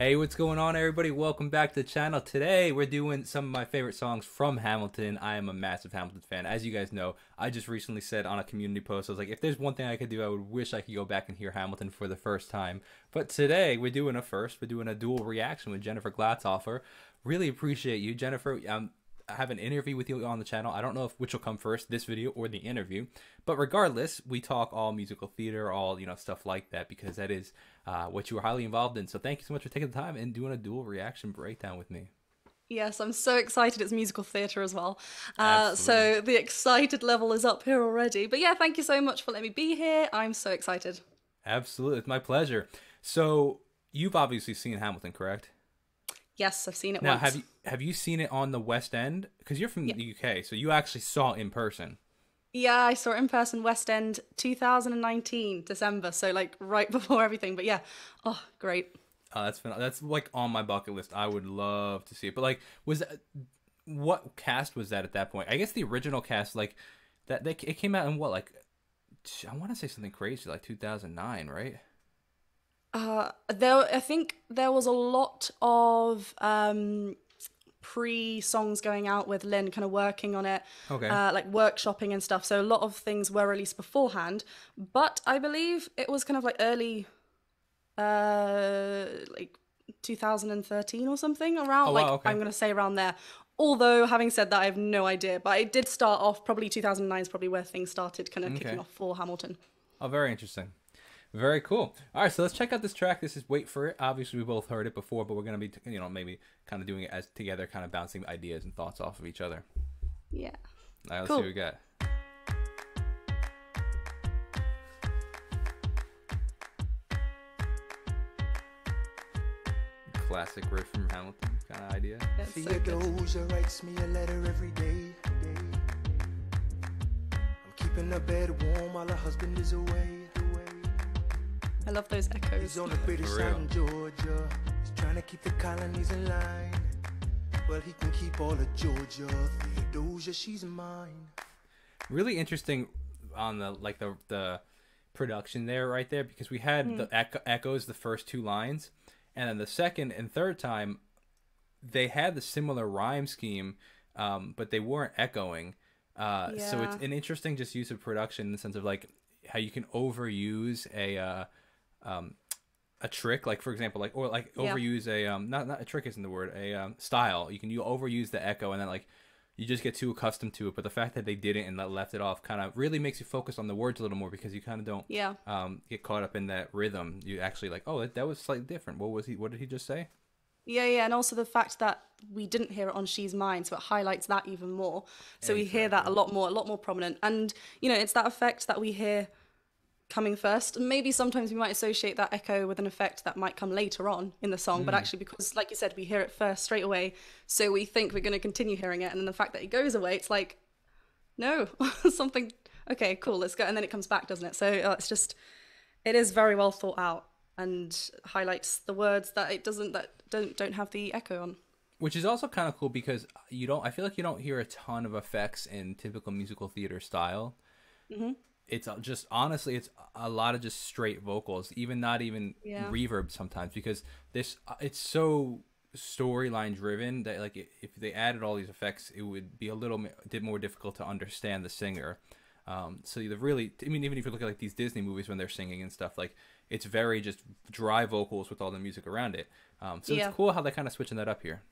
Hey, what's going on, everybody? Welcome back to the channel. Today, we're doing some of my favorite songs from Hamilton. I am a massive Hamilton fan. As you guys know, I just recently said on a community post, I was like, if there's one thing I could do, I would wish I could go back and hear Hamilton for the first time. But today, we're doing a first. We're doing a dual reaction with Jennifer Glatzhofer. Really appreciate you, Jennifer. Um, have an interview with you on the channel. I don't know if which will come first, this video or the interview. But regardless, we talk all musical theater, all you know stuff like that because that is uh, what you were highly involved in. So thank you so much for taking the time and doing a dual reaction breakdown with me. Yes, I'm so excited. It's musical theatre as well. Uh, so the excited level is up here already. But yeah, thank you so much for letting me be here. I'm so excited. Absolutely. It's my pleasure. So you've obviously seen Hamilton, correct? Yes, I've seen it now, once. have you have you seen it on the West End? Because you're from Yeah. the UK, so you actually saw it in person. Yeah, I saw it in person, West End, 2019, December. So like right before everything. But yeah, oh, great. Oh, that's that's like on my bucket list. I would love to see it. But like, was that, what cast was that at that point? I guess the original cast, like that, they it came out in what like I want to say something crazy, like 2009, right? Uh, there, I think there was a lot of um, pre songs going out with Lin, kind of working on it, Okay. uh, like workshopping and stuff. So a lot of things were released beforehand, but I believe it was kind of like early, uh, like 2013 or something around. Oh, wow, like okay. I'm gonna say around there. Although having said that, I have no idea. But it did start off probably 2009 is probably where things started kind of Okay. kicking off for Hamilton. Oh, very interesting. Very cool. All right, so let's check out this track. This is "Wait for It." Obviously, we both heard it before, but we're gonna be, you know, maybe kind of doing it as together, kind of bouncing ideas and thoughts off of each other. Yeah. All right, let's Cool. see what we got. Classic riff from Hamilton kind of idea. That's so good. Theodosia writes me a letter every day. day. I'm keeping her bed warm while her husband is away. Away. I love those echoes. He's on the British For side in Georgia. He's trying to keep the colonies in line. Well, he can keep all of Georgia. Theodosia, she's mine. Really interesting on the like the the production there right there because we had the echo, echoes the first two lines, and then the second and third time they had the similar rhyme scheme, um, but they weren't echoing. Uh, So it's an interesting just use of production in the sense of like how you can overuse a uh, um, a trick, like for example, like or like Yeah. overuse a um, not not a trick isn't the word a um, style. You can you overuse the echo and then like you just get too accustomed to it. But the fact that they didn't and that left it off kind of really makes you focus on the words a little more because you kind of don't Yeah. um, get caught up in that rhythm. You actually like, oh, that, that was slightly different. What was he? What did he just say? Yeah, yeah, and also the fact that we didn't hear it on She's Mine, so it highlights that even more. So we hear that a lot more, a lot more prominent. And, you know, it's that effect that we hear coming first. And maybe sometimes we might associate that echo with an effect that might come later on in the song, but actually, because, like you said, we hear it first straight away, so we think we're going to continue hearing it. And then the fact that it goes away, it's like, no, something, okay, cool, let's go. And then it comes back, doesn't it? So uh, it's just, it is very well thought out and highlights the words that it doesn't that don't don't have the echo on. Which is also kind of cool because you don't. I feel like you don't hear a ton of effects in typical musical theater style. Mm-hmm. It's just honestly, it's a lot of just straight vocals, even not even Yeah. reverb sometimes because this uh, it's so storyline driven that like if they added all these effects, it would be a little bit more difficult to understand the singer. Um, so you really, I mean, even if you look at like these Disney movies when they're singing and stuff, like it's very just dry vocals with all the music around it. Um, so Yeah. it's cool how they're kind of switching that up here.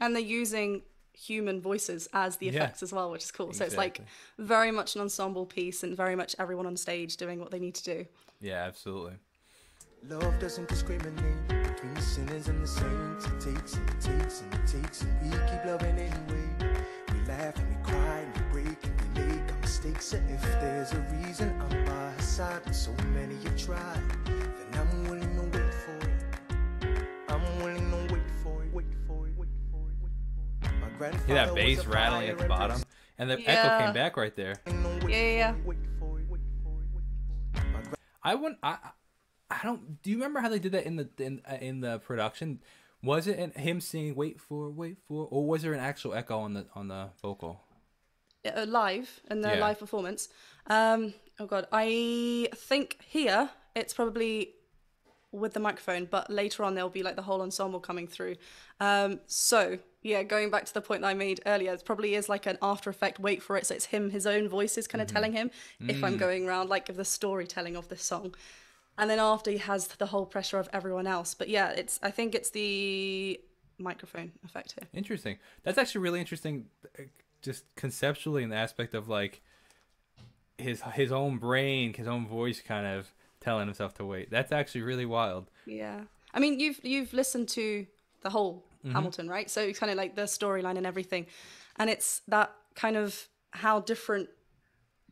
And they're using human voices as the Yeah. effects as well, which is cool. So it's like very much an ensemble piece and very much everyone on stage doing what they need to do. Yeah, absolutely. Love doesn't discriminate between the sinners and the saints. It takes and it takes and it takes, and we keep loving anyway. We laugh and we cry and we break and we make our mistakes. And if there's a reason I'm by her side, and so many have tried, then I'm willing to wait Hear that bass rattling at the bottom, and the echo came back right there. Yeah, yeah, yeah. Wait for it, wait for it, wait for it. My gra- I wouldn't. I I don't. Do you remember how they did that in the in uh, in the production? Was it in him singing "Wait for, wait for," or was there an actual echo on the on the vocal? uh, live in the Yeah. live performance. Um, oh god, I think here it's probably with the microphone, but later on there'll be like the whole ensemble coming through. Um, so yeah, going back to the point that I made earlier, it probably is like an after effect. Wait for it. So it's him, his own voice is kind of telling him if I'm going around like of the storytelling of this song, and then after he has the whole pressure of everyone else. But yeah, it's I think it's the microphone effect here. Interesting. That's actually really interesting, uh, just conceptually in the aspect of like his his own brain, his own voice, kind of telling himself to wait. That's actually really wild. Yeah. I mean, you've you've listened to the whole Hamilton, right? So it's kind of like the storyline and everything, and it's that kind of how different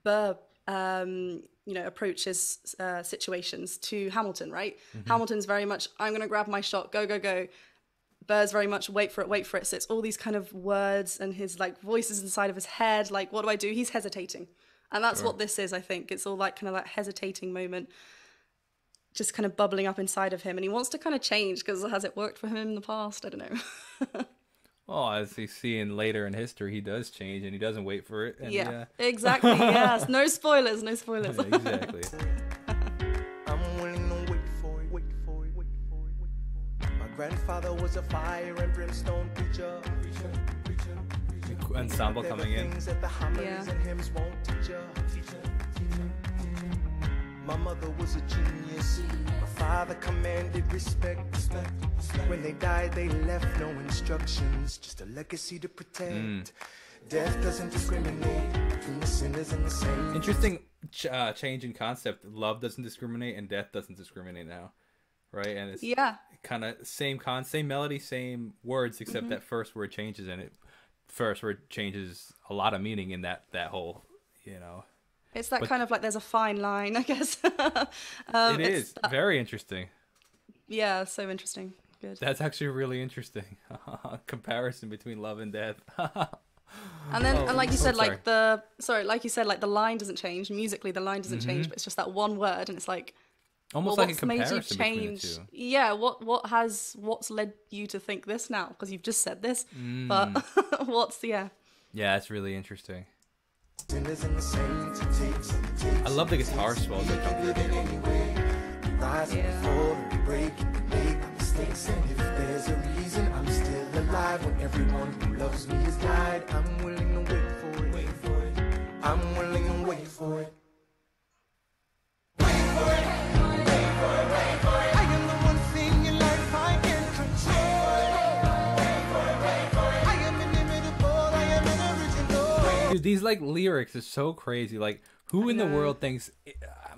Burr, um, you know, approaches uh, situations to Hamilton, right? Hamilton's very much, I'm going to grab my shot, go, go, go. Burr's very much wait for it, wait for it. So it's all these kind of words and his like voices inside of his head. Like, what do I do? He's hesitating, and that's what this is. I think it's all like kind of that hesitating moment just kind of bubbling up inside of him and he wants to kind of change because has it worked for him in the past i don't know Well, as you see in later in history, he does change and he doesn't wait for it. And yeah exactly yes no spoilers no spoilers yeah, exactly. I'm willing to wait for it, wait for it, wait for it, wait for it. My grandfather was a fire and brimstone preacher. preacher, preacher, preacher. Ensemble coming in. things that the homilies Yeah. My mother was a genius. My father commanded respect. When they died, they left no instructions, just a legacy to protect. Mm. Death doesn't discriminate between the sinners and the saints. Interesting ch- uh, change in concept. Love doesn't discriminate and death doesn't discriminate now, right? And it's yeah kind of same con, same melody, same words, except Mm-hmm. that first word changes and it first word changes a lot of meaning in that that whole, you know. It's that But- kind of like there's a fine line i guess um, it's that- very interesting. yeah so interesting good That's actually really interesting. Comparison between love and death. and then Oh, and like you oh, said sorry. like the sorry like you said like the line doesn't change musically the line doesn't Mm-hmm. change but it's just that one word and it's like Almost well, like a what's made you comparison between the change two. yeah what what has what's led you to think this now because you've just said this Mm. but what's yeah Yeah, it's really interesting. I love the guitar swells that come through here. We rise and Yeah. These like lyrics are so crazy. Like, who in the world thinks?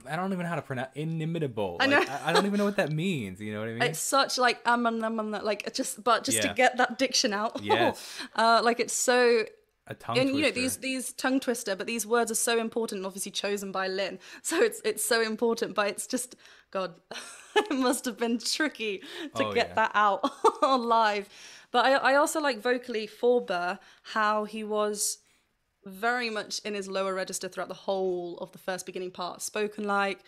I don't even know how to pronounce inimitable. I Like, know. I, I don't even know what that means. You know what I mean? it's such like um um um, um like just but just Yeah. to get that diction out Yes. uh like it's so a tongue and you know these these tongue twister but these words are so important and obviously chosen by Lin so it's it's so important but it's just god it must have been tricky to Oh, get yeah. that out live but I, I also like vocally for burr how he was very much in his lower register throughout the whole of the first beginning part spoken like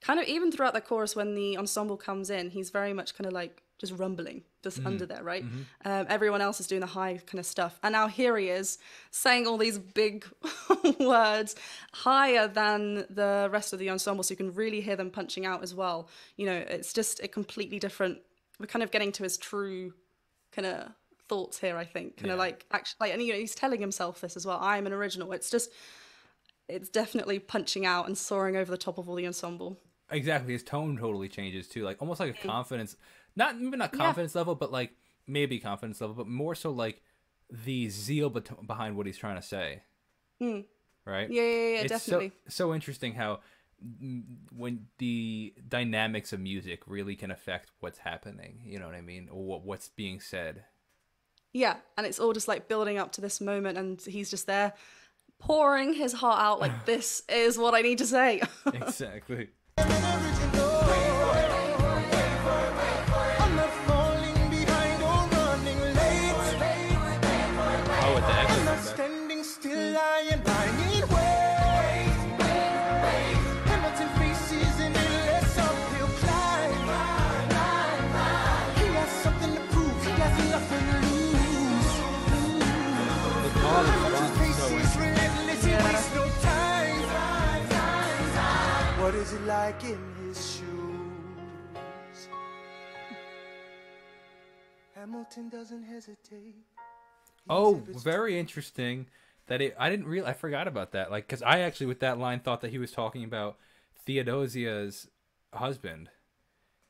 kind of even throughout the chorus when the ensemble comes in he's very much kind of like just rumbling just under there right? Um, everyone else is doing the high kind of stuff. And now here he is saying all these big words higher than the rest of the ensemble so you can really hear them punching out as well. You know it's just a completely different we're kind of getting to his true kind of thoughts here i think kind Yeah. of like actually like and you know he's telling himself this as well i am an original it's just it's definitely punching out and soaring over the top of all the ensemble exactly his tone totally changes too. Like almost like a confidence, not maybe not Yeah. confidence level, but like maybe confidence level, but more so like the zeal bet- behind what he's trying to say. Right? Hmm. yeah yeah yeah it's definitely So, so interesting how mm, when the dynamics of music really can affect what's happening. You know what I mean, or what, what's being said. Yeah and it's all just like building up to this moment and he's just there pouring his heart out like this is what i need to say Exactly. What is it like in his shoes? Hamilton doesn't hesitate. He Oh, very interesting. That it. I didn't real. I forgot about that. Like, cause I actually with that line thought that he was talking about Theodosia's husband.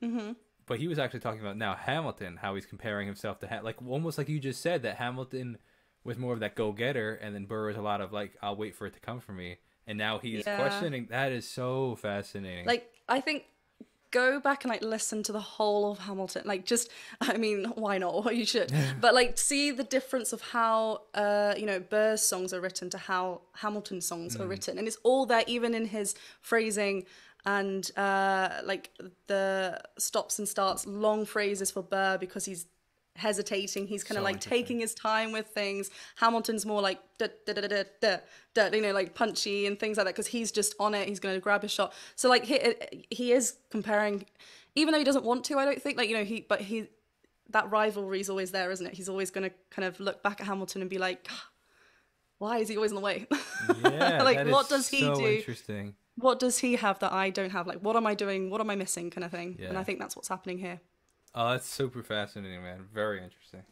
Mm-hmm. But he was actually talking about now Hamilton, how he's comparing himself to ha- like almost like you just said that Hamilton was more of that go getter, and then Burr was a lot of like I'll wait for it to come for me. And now he's Yeah. questioning. That is so fascinating. like i think go back and like listen to the whole of hamilton like just i mean why not well, you should but like see the difference of how uh you know burr's songs are written to how hamilton's songs Mm. are written and it's all there even in his phrasing and uh like the stops and starts long phrases for burr because he's hesitating. He's kind of So like taking his time with things. Hamilton's more like da, da, da, da, da, da, you know like punchy and things like that because he's just on it. He's going to grab a shot. So like he, he is comparing even though he doesn't want to i don't think like you know he but he that rivalry is always there isn't it? He's always going to kind of look back at hamilton and be like "Ah, why is he always in the way? Yeah, like, what does he so do? Interesting. what does he have that i don't have? Like what am i doing? What am i missing? Kind of thing. And i think that's what's happening here Oh, that's super fascinating, man. Very interesting.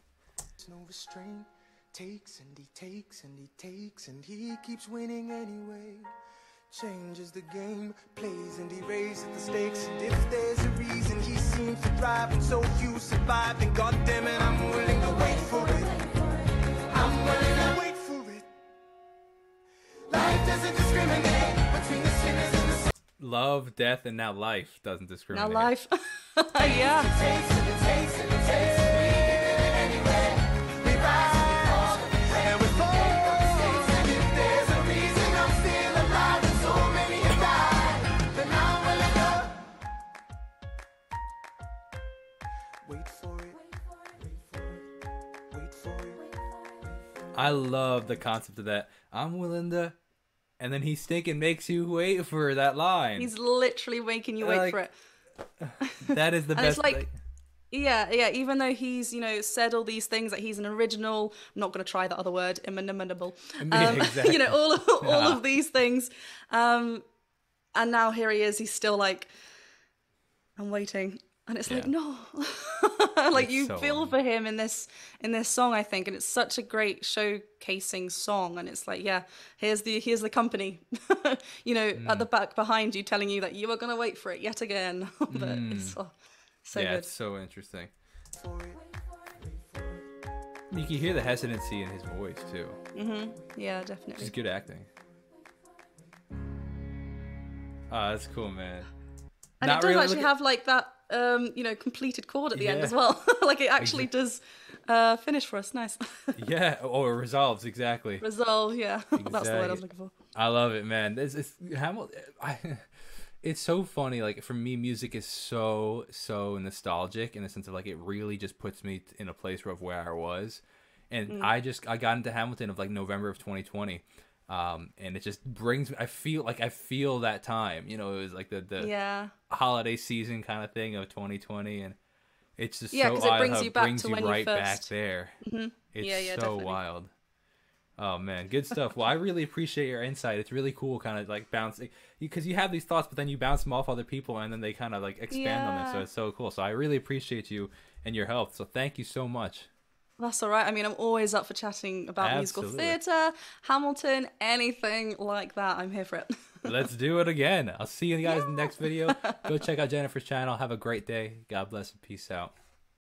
no restraint. Takes and he takes and he takes and he keeps winning anyway. Changes the game, plays and he raises the stakes. And if there's a reason he seems to thrive and so few survive, then I'm willing to wait for it. I'm willing to wait for it. Life doesn't discriminate between the sinners Love, death, and now life doesn't discriminate. now life yeah. I love the concept of that. I'm willing to, and then he stinking makes you wait for that line. he's literally making you wait Like, for it that is the And it's best. like- like- Yeah, yeah. Even though he's, you know, said all these things that he's an original, I'm not going to try that other word, inimitable. Um, Yeah, exactly. You know, all of, all of these things. Um, and now here he is. He's still like, I'm waiting, and it's like no, like It's you so feel on. for him in this in this song, I think, and it's such a great showcasing song. And it's like, yeah, here's the here's the company, you know, at the mm. back behind you, telling you that you are going to wait for it yet again. but it's mm. oh, so yeah, good. it's so interesting. You can hear the hesitancy in his voice too. Mhm. Yeah, definitely. Just good acting. Oh, that's cool, man. And Not it does really actually have like that, um, you know, completed chord at the end as well. like it actually does uh, finish for us. Nice. Yeah, or it resolves exactly. Resolve. Yeah, that's the word I Exactly. was looking for. I love it, man. It's, it's Hamilton. I, it's so funny. Like for me, music is so so nostalgic in the sense of like it really just puts me in a place of where I was, and Mm. I just I got into Hamilton of like November of 2020, um, and it just brings me. I feel like I feel that time. You know, it was like the the Yeah. holiday season kind of thing of 2020, and it's just Yeah, so it brings you back brings to you when you right back first- there. It's Yeah, yeah, so definitely. wild. Oh man, good stuff. Well, I really appreciate your insight. It's really cool, kind of like bouncing because you have these thoughts, but then you bounce them off other people, and then they kind of like expand on them. So it's so cool. So I really appreciate you and your help. So thank you so much. That's all right. I mean, I'm always up for chatting about musical theatre, Hamilton, anything like that. I'm here for it. Let's do it again. I'll see you guys in the next video. Go check out Jennifer's channel. Have a great day. God bless and peace out.